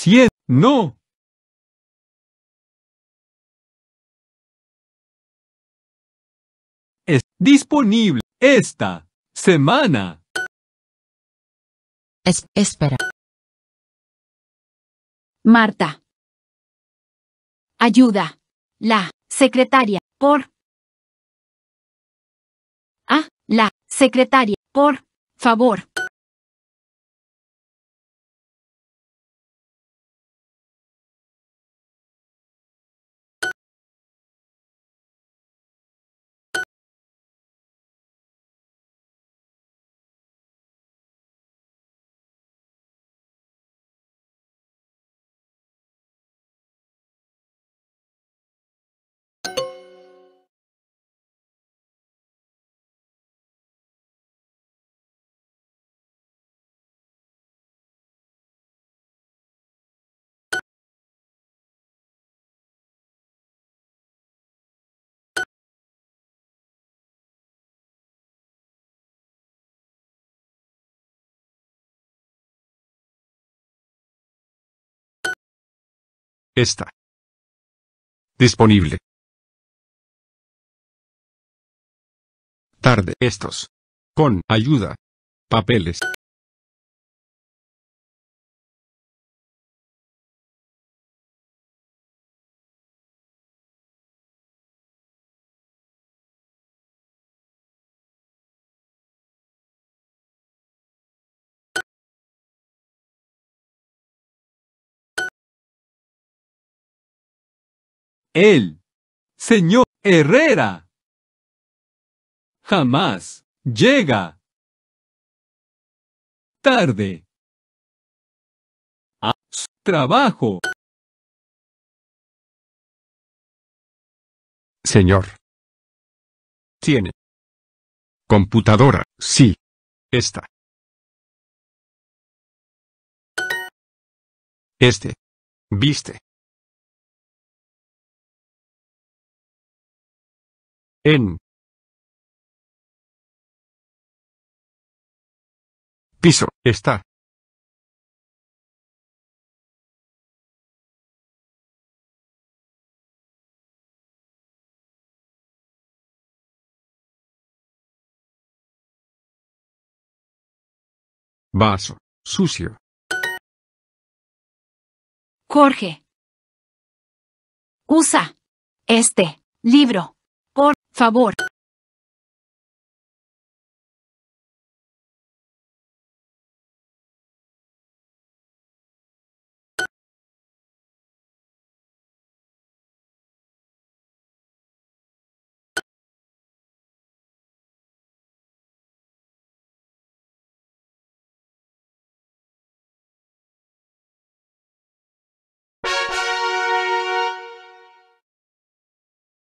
Cien. No. Es disponible esta semana. Es, espera. Marta. Ayuda. La secretaria. Por. Ah, la secretaria. Por favor. Está. Disponible. Tarde estos. Con ayuda. Papeles. El señor Herrera jamás llega tarde a su trabajo. Señor. Tiene. Computadora, sí. Esta. Este. Viste. En. Piso, está. Vaso, sucio. Jorge. Usa este libro. Favor.